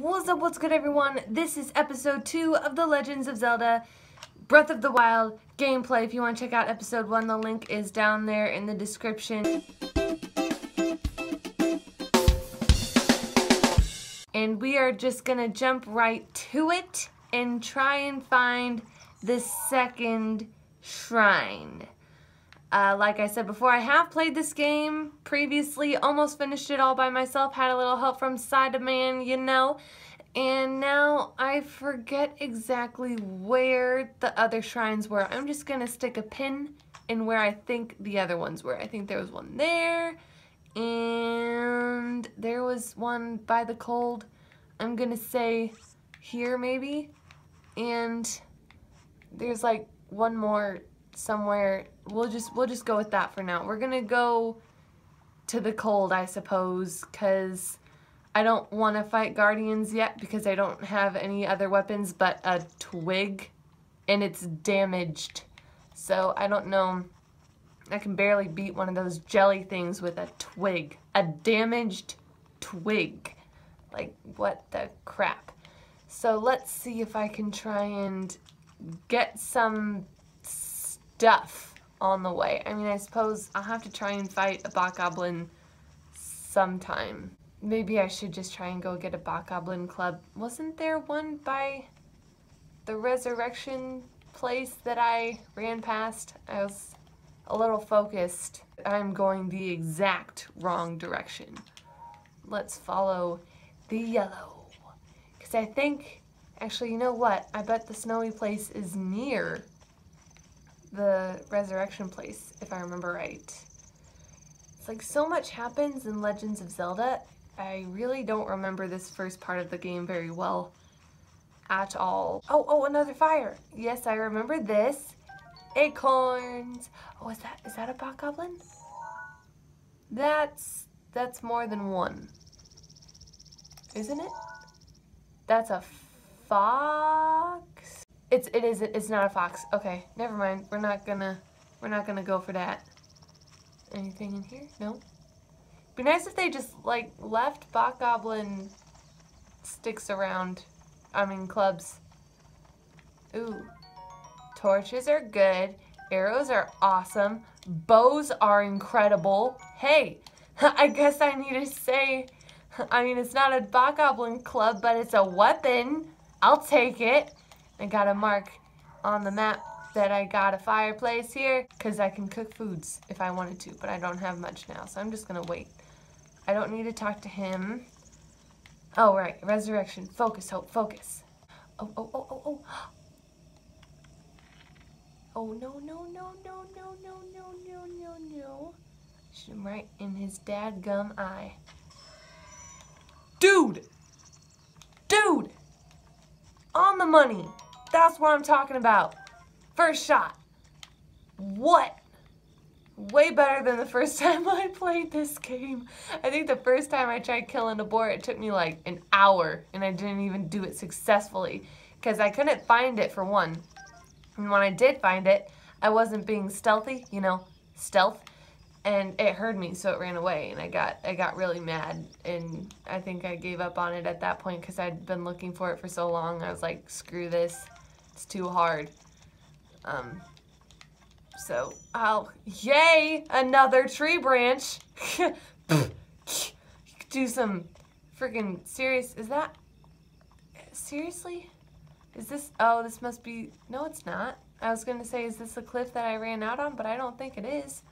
What's up, what's good everyone? This is episode 2 of The Legends of Zelda Breath of the Wild gameplay. If you want to check out episode 1, the link is down there in the description. And we are just going to jump right to it and try and find the second shrine. Uh, like I said before, I have played this game previously, almost finished it all by myself, had a little help from Side-Man, you know, and now I forget exactly where the other shrines were. I'm just going to stick a pin in where I think the other ones were. I think there was one there, and there was one by the cold. I'm going to say here maybe, and there's like one more somewhere. We'll just we'll just go with that for now. We're gonna go to the cold, I suppose, because I don't want to fight guardians yet because I don't have any other weapons but a twig, and it's damaged. So I don't know. I can barely beat one of those jelly things with a twig. A damaged twig. Like, what the crap. So let's see if I can try and get some stuff on the way. I mean, I suppose I'll have to try and fight a Bokoblin sometime. Maybe I should just try and go get a Bokoblin club. Wasn't there one by the resurrection place that I ran past? I was a little focused. I'm going the exact wrong direction. Let's follow the yellow. Because I think, actually, you know what? I bet the snowy place is near the resurrection place, if I remember right. It's like so much happens in Legends of Zelda. I really don't remember this first part of the game very well at all. Oh, oh, another fire. Yes, I remember this. Acorns. Oh, is that is that a bokoblin? That's that's more than one. Isn't it? That's a fox. It's it is it's not a fox. Okay, never mind. We're not gonna we're not gonna go for that. Anything in here? No. Be nice if they just like left Bokoblin sticks around. I mean clubs. Ooh. Torches are good. Arrows are awesome. Bows are incredible. Hey, I guess I need to say, I mean, it's not a Bokoblin club, but it's a weapon. I'll take it. I got a mark on the map that I got a fireplace here because I can cook foods if I wanted to, but I don't have much now, so I'm just going to wait. I don't need to talk to him. Oh, right. Resurrection. Focus, Hope. Focus. Oh, oh, oh, oh, oh. Oh, no, no, no, no, no, no, no, no, no, no. Shoot him right in his dadgum eye. Dude! Dude! On the money! That's what I'm talking about. First shot. What? Way better than the first time I played this game. I think the first time I tried killing a boar, it took me like an hour and I didn't even do it successfully because I couldn't find it for one. And when I did find it, I wasn't being stealthy, you know, stealth, and it heard me, so it ran away, and I got I got really mad, and I think I gave up on it at that point because I'd been looking for it for so long. I was like, screw this. It's too hard. Um, so, I'll, yay, another tree branch. Do some freaking serious, is that, seriously? Is this, oh, this must be, no, it's not. I was going to say, is this a cliff that I ran out on? But I don't think it is.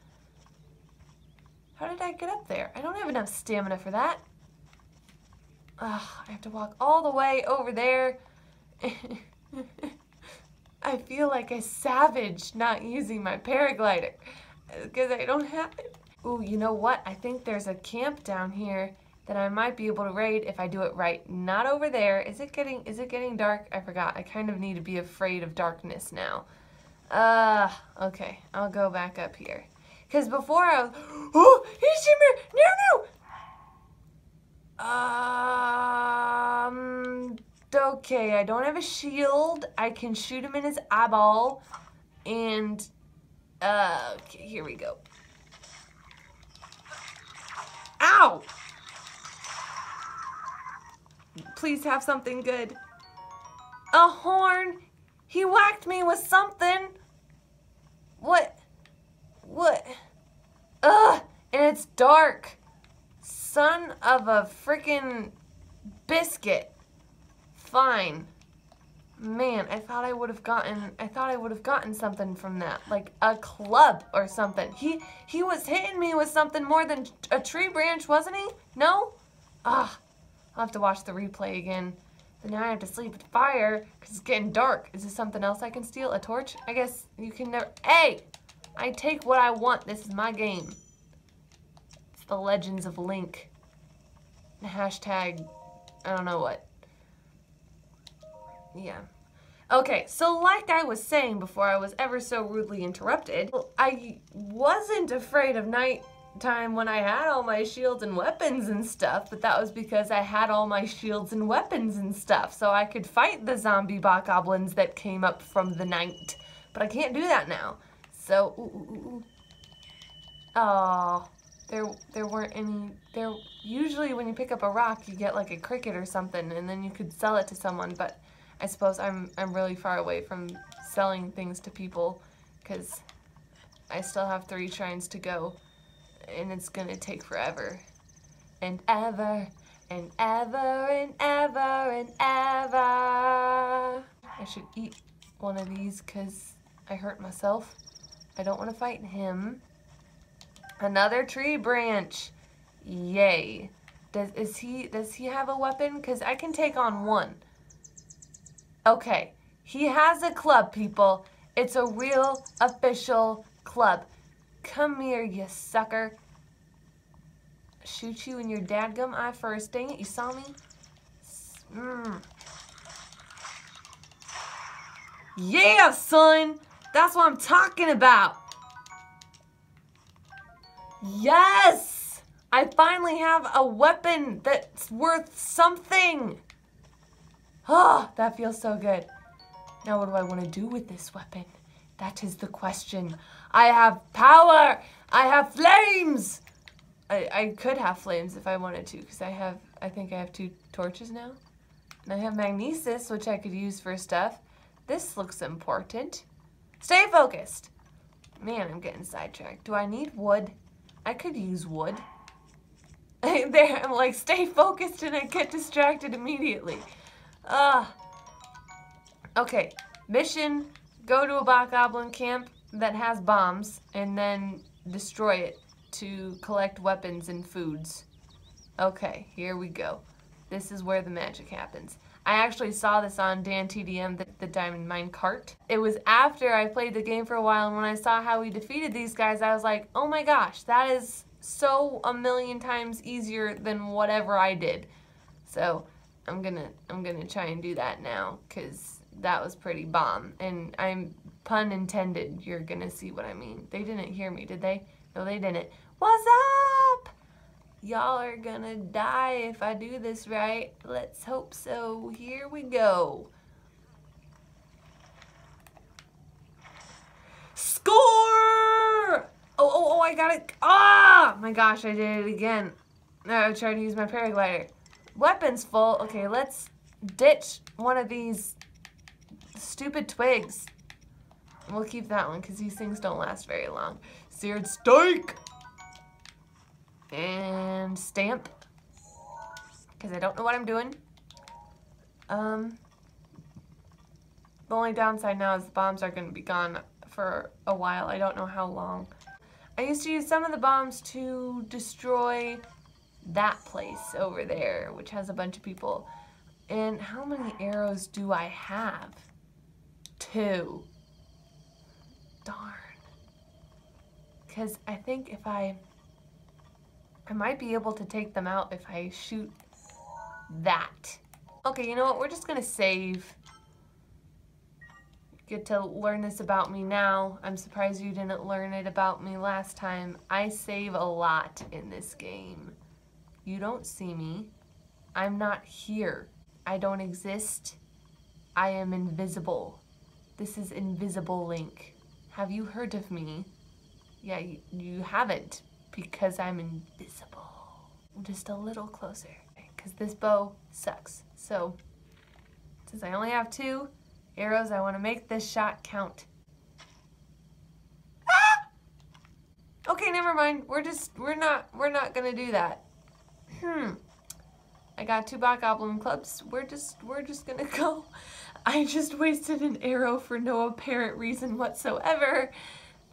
How did I get up there? I don't have enough stamina for that. Ugh, I have to walk all the way over there. I feel like a savage not using my paraglider because I don't have it. Ooh, you know what? I think there's a camp down here that I might be able to raid if I do it right. Not over there. Is it getting is it getting dark? I forgot. I kind of need to be afraid of darkness now. Uh, okay. I'll go back up here. Because before I was, oh, he's here. No, no. Um, okay, I don't have a shield. I can shoot him in his eyeball. And, uh, okay, here we go. Ow! please have something good. A horn. He whacked me with something. What? What? Ugh, and it's dark. Son of a freaking biscuit. Fine. Man, I thought I would have gotten I thought I would have gotten something from that. Like a club or something. He he was hitting me with something more than a tree branch, wasn't he? No? Ah. I'll have to watch the replay again. But now I have to sleep with fire because it's getting dark. Is this something else I can steal? A torch? I guess you can never. Hey! I take what I want. This is my game. It's the Legends of Link. Hashtag, I don't know what. Yeah. Okay, so like I was saying before I was ever so rudely interrupted, I wasn't afraid of nighttime when I had all my shields and weapons and stuff, but that was because I had all my shields and weapons and stuff, so I could fight the zombie bokoblins that came up from the night. But I can't do that now. So, ooh, ooh, ooh. Oh, there, there weren't any, there, usually when you pick up a rock, you get like a cricket or something, and then you could sell it to someone, but I suppose I'm, I'm really far away from selling things to people because I still have three shrines to go and it's gonna take forever and ever and ever and ever and ever. I should eat one of these because I hurt myself. I don't want to fight him. Another tree branch. Yay. Does is he does he have a weapon? Because I can take on one. Okay, he has a club, people. It's a real official club. Come here, you sucker. Shoot you in your dadgum eye first. Dang it, you saw me? Mm. Yeah, son! That's what I'm talking about! Yes! I finally have a weapon that's worth something! Oh, that feels so good. Now what do I want to do with this weapon? That is the question. I have power! I have flames! I, I could have flames if I wanted to, because I have, I think I have two torches now. And I have magnesis, which I could use for stuff. This looks important. Stay focused! Man, I'm getting sidetracked. Do I need wood? I could use wood. there, I'm like, stay focused and I get distracted immediately. Ah. Uh, okay. Mission, go to a Bokoblin camp that has bombs and then destroy it to collect weapons and foods. Okay, here we go. This is where the magic happens. I actually saw this on Dan TDM, the, the Diamond Minecart. It was after I played the game for a while and when I saw how we defeated these guys, I was like, oh my gosh, that is so a million times easier than whatever I did. So I'm gonna I'm gonna try and do that now because that was pretty bomb. And I'm pun intended. You're gonna see what I mean. They didn't hear me, did they? No, they didn't. What's up? Y'all are gonna die if I do this right. Let's hope so. Here we go. Score! Oh, oh, oh, I got it. Ah! My gosh, I did it again. Now I tried to use my paraglider. Weapons full. Okay, let's ditch one of these stupid twigs. We'll keep that one because these things don't last very long. Seared steak! And stamp. Because I don't know what I'm doing. Um, the only downside now is the bombs are going to be gone for a while. I don't know how long. I used to use some of the bombs to destroy that place over there, which has a bunch of people. And how many arrows do I have? Two. Darn. Because I think if I... I might be able to take them out if I shoot that. Okay, you know what? We're just going to save. Get to learn this about me now. I'm surprised you didn't learn it about me last time. I save a lot in this game. You don't see me. I'm not here. I don't exist. I am invisible. This is Invisible Link. Have you heard of me? Yeah, you, haven't because I'm invisible. Just a little closer because this bow sucks. So, since I only have two arrows, I want to make this shot count. Ah! Okay, never mind. We're just, we're not, we're not gonna do that. Hmm. I got two Bokoblin clubs. We're just, we're just gonna go. I just wasted an arrow for no apparent reason whatsoever.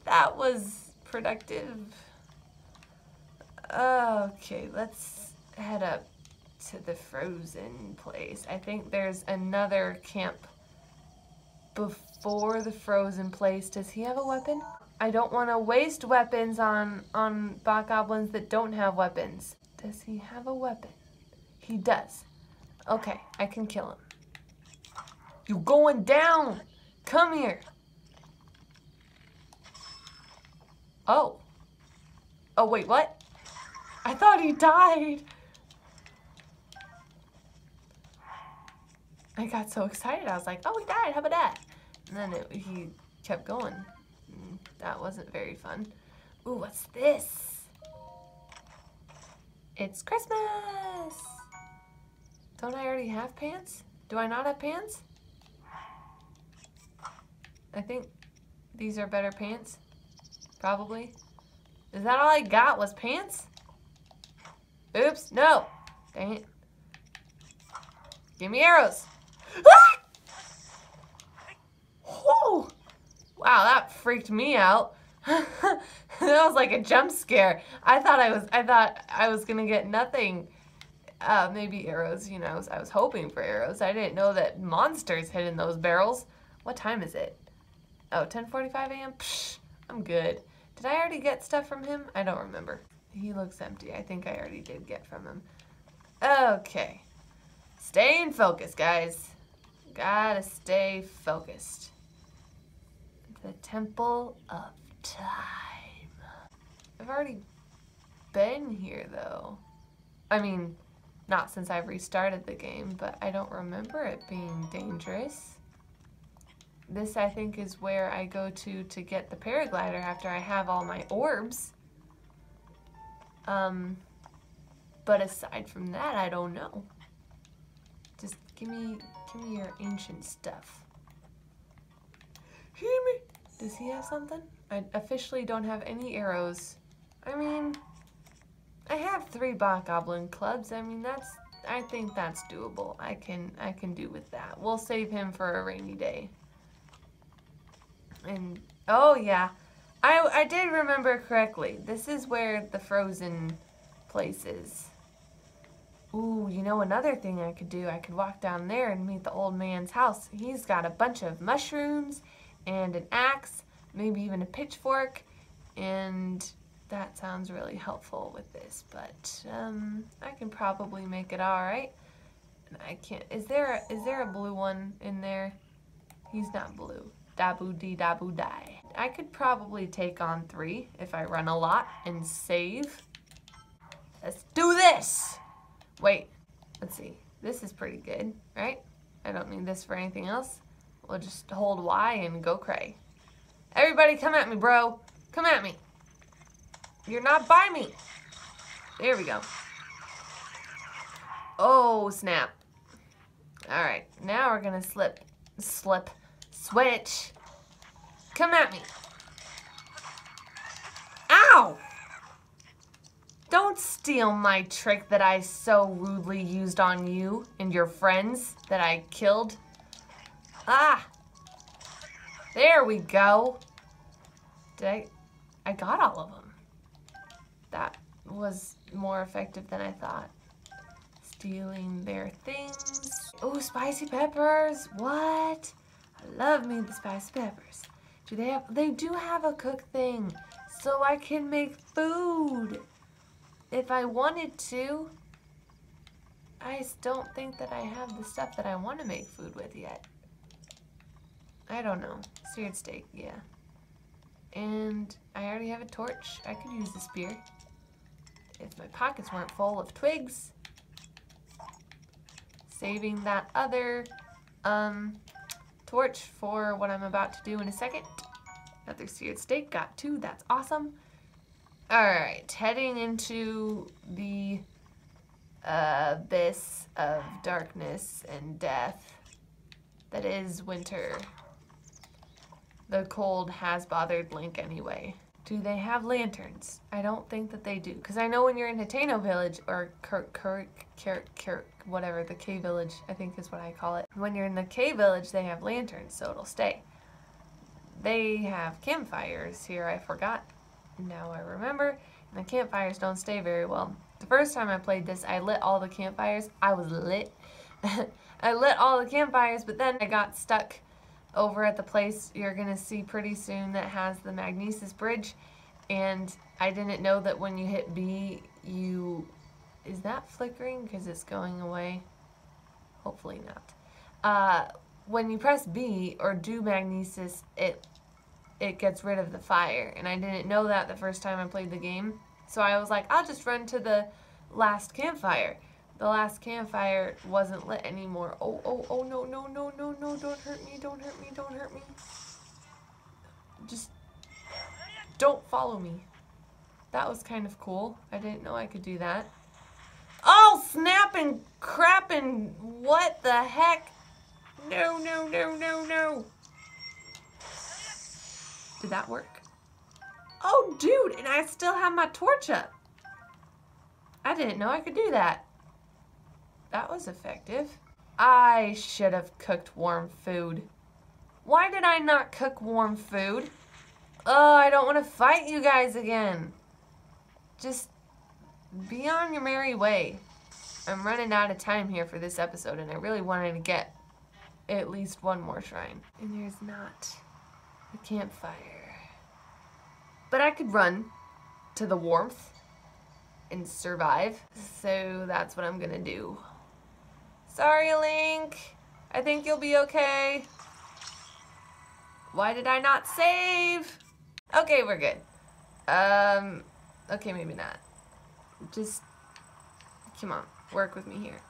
That was productive. Okay, let's head up to the frozen place. I think there's another camp before the frozen place. Does he have a weapon? I don't want to waste weapons on, on Bokoblins that don't have weapons. Does he have a weapon? He does. Okay, I can kill him. You going down! Come here! Oh. Oh, wait, what? I thought he died! I got so excited. I was like, oh, he died. How about that? And then it, he kept going. That wasn't very fun. Ooh, what's this? It's Christmas! Don't I already have pants? Do I not have pants? I think these are better pants. Probably. Is that all I got was pants? Oops, no. Dang it. Give me arrows. Ah! Wow, that freaked me out. that was like a jump scare. I thought I was I thought I was gonna get nothing. Uh, maybe arrows, you know, I was, I was hoping for arrows. I didn't know that monsters hid in those barrels. What time is it? Oh, 10.45 a.m.? Psh, I'm good. Did I already get stuff from him? I don't remember. He looks empty. I think I already did get from him. Okay. Stay in focus, guys. Gotta stay focused. The Temple of Time. I've already been here, though. I mean, not since I've restarted the game, but I don't remember it being dangerous. This, I think, is where I go to to get the paraglider after I have all my orbs. Um, but aside from that, I don't know. Just give me, give me your ancient stuff. Does he have something? I officially don't have any arrows. I mean, I have three Bokoblin clubs. I mean, that's, I think that's doable. I can, I can do with that. We'll save him for a rainy day. And, oh yeah, I, I did remember correctly. This is where the frozen place is. Ooh, you know another thing I could do? I could walk down there and meet the old man's house. He's got a bunch of mushrooms and an axe, maybe even a pitchfork, and that sounds really helpful with this, but um, I can probably make it all right. I can't, is there, a, is there a blue one in there? He's not blue. Dabu dee dabu die. I could probably take on three if I run a lot and save. Let's do this! Wait, let's see. This is pretty good, right? I don't need this for anything else. We'll just hold Y and go cray. Everybody come at me, bro. Come at me. You're not by me. There we go. Oh, snap. All right, now we're gonna slip, slip, switch. Come at me. Ow! Don't steal my trick that I so rudely used on you and your friends that I killed. Ah! There we go. Did I... I got all of them. Was more effective than I thought. Stealing their things. Oh, spicy peppers. What? I love me the spicy peppers. Do they have... They do have a cook thing. So I can make food if I wanted to, I don't think that I have the stuff that I want to make food with yet. I don't know. Seared steak, yeah. And I already have a torch. I could use the spear. If my pockets weren't full of twigs. Saving that other um, torch for what I'm about to do in a second. Another seared steak, got two, that's awesome. All right, heading into the abyss of darkness and death that is winter. The cold has bothered Link anyway. Do they have lanterns? I don't think that they do. Because I know when you're in Hateno Village, or Kirk, Kirk, Kirk, Kirk, whatever, the K Village, I think is what I call it. When you're in the K Village, they have lanterns, so it'll stay. They have campfires here, I forgot. Now I remember. And the campfires don't stay very well. The first time I played this, I lit all the campfires. I was lit. I lit all the campfires, but then I got stuck over at the place you're going to see pretty soon that has the Magnesis Bridge. And I didn't know that when you hit B, you... Is that flickering? Because it's going away. Hopefully not. Uh, when you press B or do Magnesis, it it gets rid of the fire. And I didn't know that the first time I played the game. So I was like, I'll just run to the last campfire. The last campfire wasn't lit anymore. Oh, oh, oh, no, no, no, no, no, don't hurt me, don't hurt me, don't hurt me. Just don't follow me. That was kind of cool. I didn't know I could do that. Oh, snapping, crapping, what the heck? No, no, no, no, no. Did that work? Oh, dude, and I still have my torch up. I didn't know I could do that. That was effective. I should have cooked warm food. Why did I not cook warm food? Oh, I don't want to fight you guys again. Just be on your merry way. I'm running out of time here for this episode, and I really wanted to get at least one more shrine. And there's not a campfire. But I could run to the warmth and survive. So that's what I'm gonna do. Sorry, Link. I think you'll be okay. Why did I not save? Okay, we're good. Um, okay, maybe not. Just, come on, work with me here.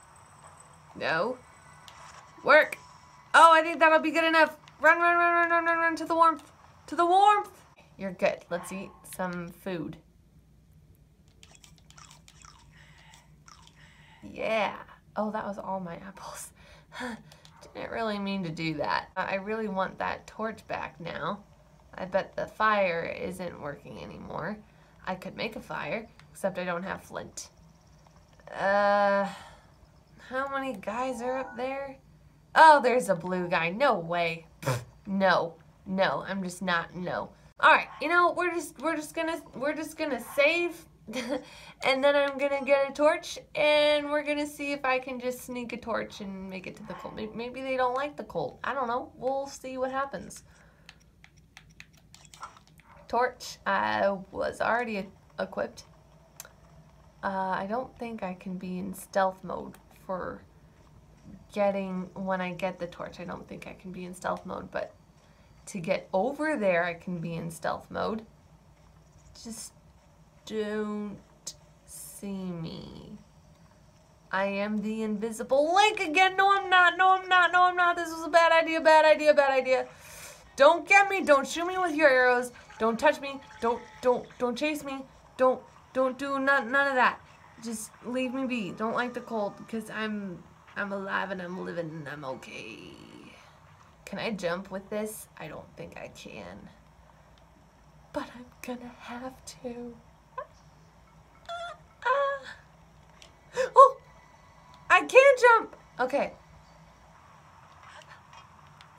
No. Work. Oh, I think that'll be good enough. Run, run, run, run, run, run, run to the warmth. To the warmth. You're good. Let's eat some food. Yeah. Oh, that was all my apples. Didn't really mean to do that. I really want that torch back now. I bet the fire isn't working anymore. I could make a fire, except I don't have flint. Uh, how many guys are up there? Oh, there's a blue guy. No way. no, no, I'm just not, no. All right, you know, we're just, we're just gonna, we're just gonna save and then I'm gonna get a torch and we're gonna see if I can just sneak a torch and make it to the cult. Maybe they don't like the cult. I don't know. We'll see what happens. Torch. I was already equipped. Uh, I don't think I can be in stealth mode for getting, when I get the torch, I don't think I can be in stealth mode, but to get over there, I can be in stealth mode. Just don't see me. I am the invisible link again. No, I'm not. No, I'm not. No, I'm not. This was a bad idea, bad idea, bad idea. Don't get me. Don't shoot me with your arrows. Don't touch me. Don't, don't, don't chase me. Don't, don't do none, none of that. Just leave me be. Don't like the cold because I'm, I'm alive and I'm living and I'm okay. Can I jump with this? I don't think I can. But I'm gonna have to. Oh! I can jump! Okay.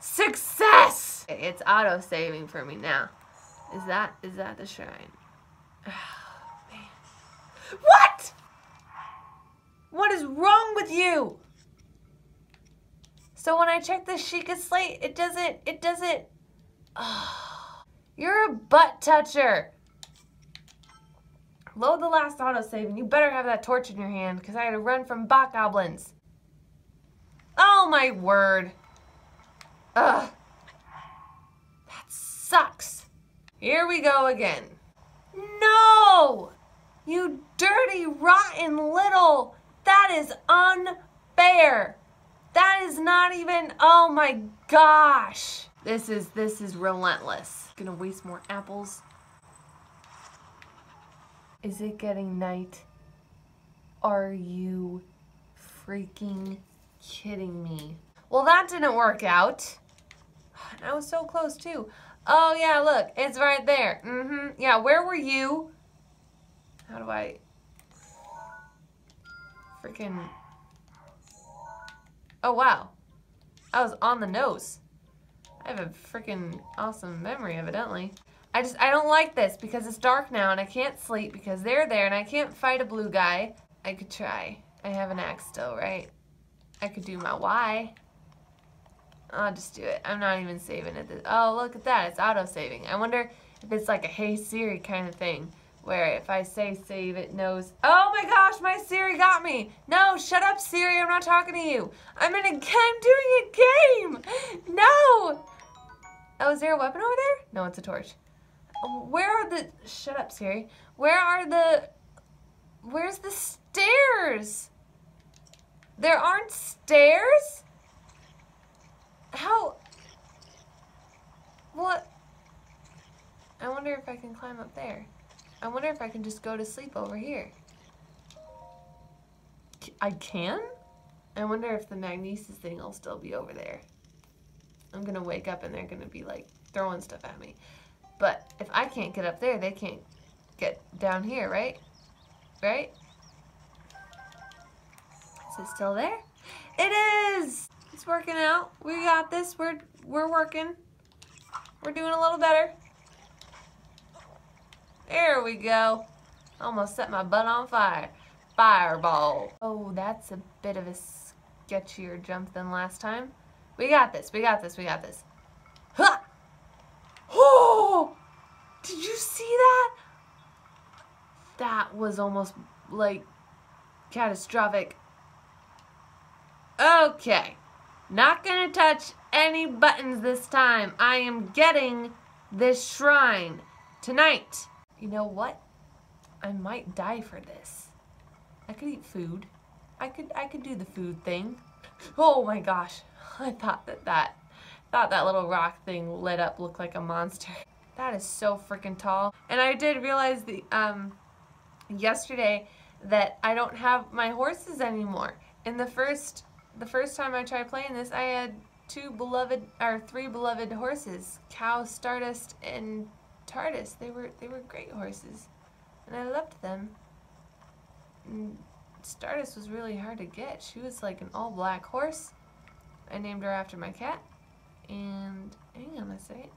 Success! It's auto-saving for me now. Is that, is that the shrine? Oh. What? What is wrong with you? So when I check the Sheikah slate, it doesn't, it doesn't, oh, you're a butt toucher. Load the last autosave, and you better have that torch in your hand, because I had to run from Bokoblins. Oh my word. Ugh. That sucks. Here we go again. No! You dirty, rotten little... That is unfair. That is not even... Oh my gosh. This is, this is relentless. Gonna waste more apples. Is it getting night? Are you freaking kidding me? Well, that didn't work out. I was so close too. Oh yeah, look, it's right there. Mm-hmm. Yeah, where were you? How do I freaking Oh wow. I was on the nose. I have a freaking awesome memory evidently. I just I don't like this because it's dark now and I can't sleep because they're there and I can't fight a blue guy. I could try. I have an axe still, right? I could do my Y. I'll just do it. I'm not even saving it. Oh, look at that. It's auto-saving. I wonder if it's like a Hey Siri kind of thing where if I say save, it knows. Oh my gosh, my Siri got me. No, shut up, Siri. I'm not talking to you. I'm in a, I'm doing a game. No. Oh, is there a weapon over there? No, it's a torch. Where are the, shut up, Siri. Where are the, where's the stairs? There aren't stairs? How? What? I wonder if I can climb up there. I wonder if I can just go to sleep over here. I can? I wonder if the magnesis thing will still be over there. I'm gonna wake up and they're gonna be like throwing stuff at me. But if I can't get up there, they can't get down here, right? Right? Is it still there? It is! It's working out. We got this. We're we're working. We're doing a little better. There we go. Almost set my butt on fire. Fireball. Oh, that's a bit of a sketchier jump than last time. We got this. We got this. We got this. Oh! Did you see that? That was almost like catastrophic. Okay. Not gonna touch any buttons this time. I am getting this shrine tonight. You know what? I might die for this. I could eat food. I could I could do the food thing. Oh my gosh. I thought that that thought that little rock thing lit up looked like a monster. That is so freaking tall. And I did realize the um yesterday that I don't have my horses anymore. In the first the first time I tried playing this, I had two beloved or three beloved horses, Cow, Stardust, and Tardis. They were they were great horses, and I loved them. And Stardust was really hard to get. She was like an all black horse. I named her after my cat. And hang on a second.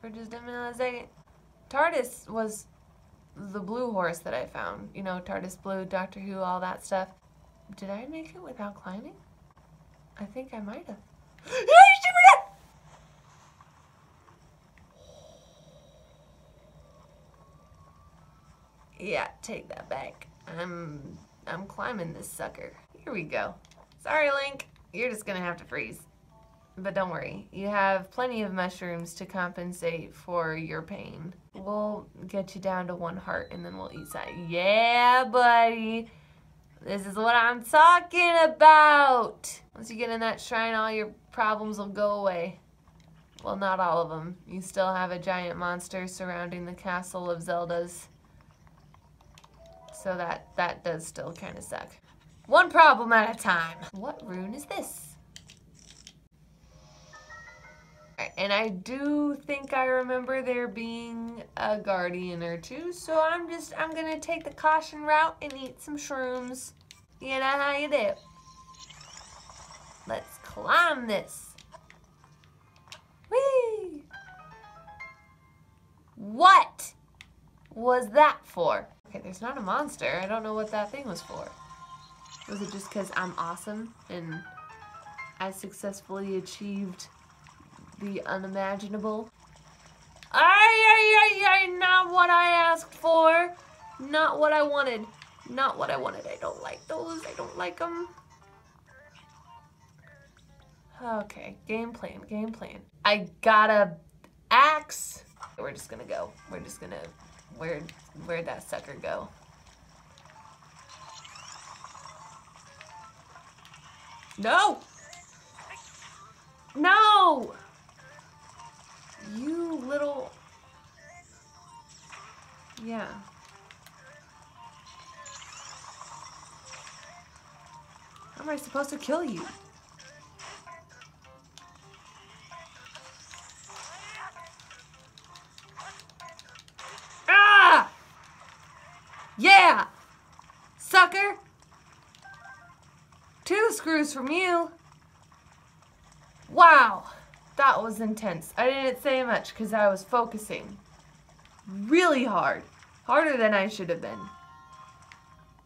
For just a second. Tardis was the blue horse that I found. You know, Tardis Blue, Doctor Who, all that stuff. Did I make it without climbing? I think I might have. yeah, take that back. I'm I'm climbing this sucker. Here we go. Sorry, Link. You're just gonna have to freeze. But don't worry, you have plenty of mushrooms to compensate for your pain. We'll get you down to one heart and then we'll eat that. Yeah, buddy. This is what I'm talking about. Once you get in that shrine, all your problems will go away. Well, not all of them. You still have a giant monster surrounding the castle of Zelda's. So that, that does still kind of suck. One problem at a time. What rune is this? And I do think I remember there being a guardian or two, so I'm just, I'm gonna take the caution route and eat some shrooms. You know how you do. Let's climb this. Whee! What was that for? Okay, there's not a monster. I don't know what that thing was for. Was it just because I'm awesome and I successfully achieved the unimaginable. Ay, ay, ay, ay, not what I asked for. Not what I wanted. Not what I wanted. I don't like those. I don't like them. Okay, game plan, game plan. I got a axe. We're just gonna go. We're just gonna, where, where'd that sucker go? No! No! You little... Yeah. How am I supposed to kill you? Ah! Yeah! Sucker! Two screws from you. Wow, that was intense. I didn't say much because I was focusing really hard. Harder than I should have been.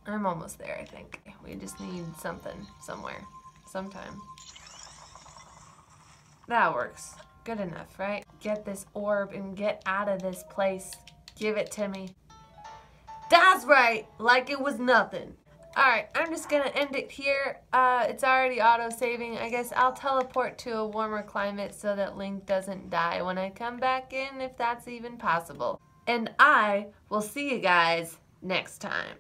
I'm almost there, I think. We just need something somewhere, sometime. That works. Good enough, right? Get this orb and get out of this place. Give it to me. That's right, like it was nothing. Alright, I'm just gonna end it here. Uh, it's already auto-saving. I guess I'll teleport to a warmer climate so that Link doesn't die when I come back in, if that's even possible. And I will see you guys next time.